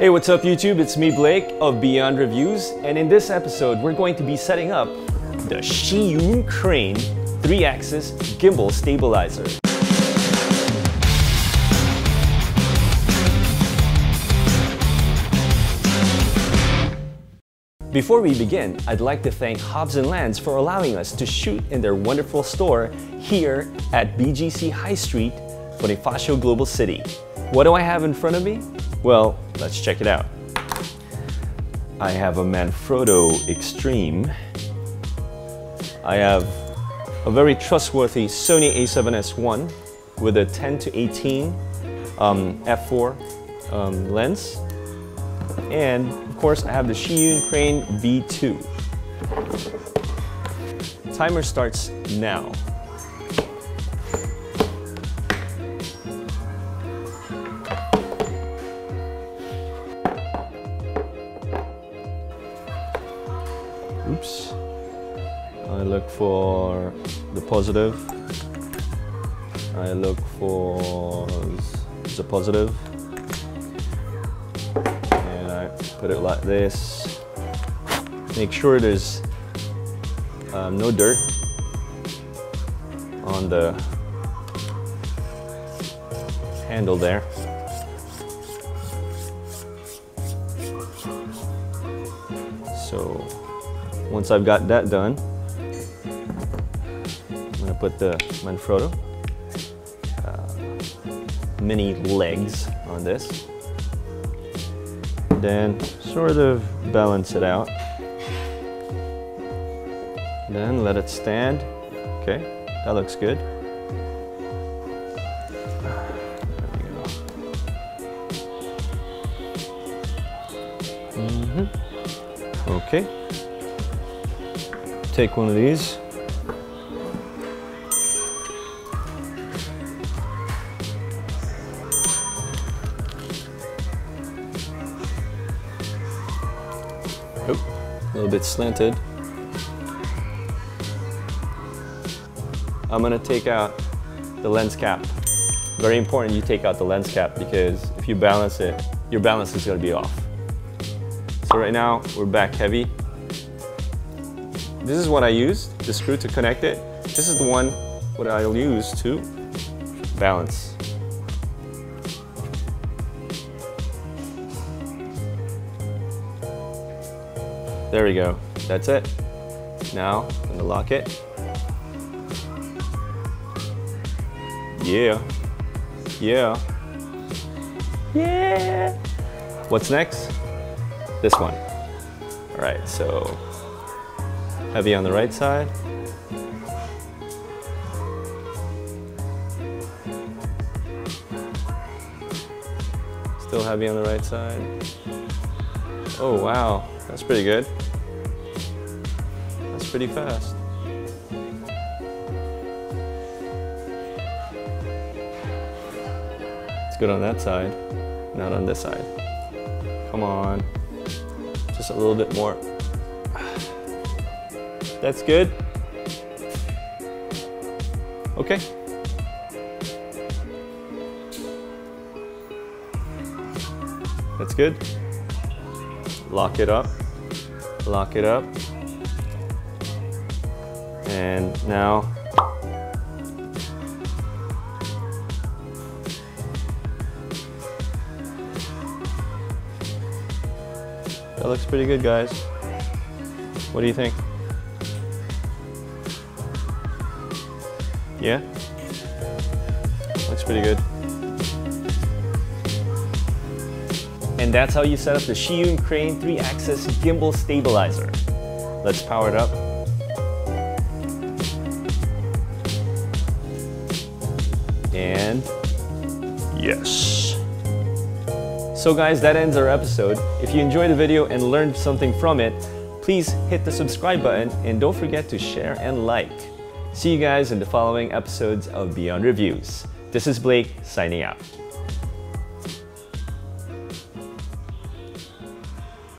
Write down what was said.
Hey, what's up YouTube? It's me Blake of Beyond Reviews and in this episode we're going to be setting up the Zhiyun Crane 3-axis gimbal stabilizer. Before we begin, I'd like to thank Hobbes & Landes for allowing us to shoot in their wonderful store here at BGC High Street, Bonifacio Global City. What do I have in front of me? Well, let's check it out. I have a Manfrotto Extreme. I have a very trustworthy Sony a7S1 with a 10 to 18 um, f4 um, lens. And of course, I have the Zhiyun Crane V2. Timer starts now. Oops. I look for the positive. I look for the positive. And I put it like this. Make sure there's um, no dirt on the handle there. So once I've got that done, I'm gonna put the Manfrotto uh, mini legs on this. Then sort of balance it out. Then let it stand. Okay, that looks good. Mm -hmm. Okay take one of these. Oh, a little bit slanted. I'm gonna take out the lens cap. Very important you take out the lens cap because if you balance it, your balance is gonna be off. So right now, we're back heavy. This is what I use, the screw to connect it. This is the one what I'll use to balance. There we go, that's it. Now, I'm gonna lock it. Yeah, yeah, yeah. What's next? This one. All right, so Heavy on the right side. Still heavy on the right side. Oh wow, that's pretty good. That's pretty fast. It's good on that side, not on this side. Come on, just a little bit more. That's good. Okay. That's good. Lock it up. Lock it up. And now That looks pretty good, guys. What do you think? Yeah? Looks pretty good. And that's how you set up the Zhiyun Crane 3-axis gimbal stabilizer. Let's power it up. And yes. So guys, that ends our episode. If you enjoyed the video and learned something from it, please hit the subscribe button and don't forget to share and like. See you guys in the following episodes of Beyond Reviews. This is Blake signing out.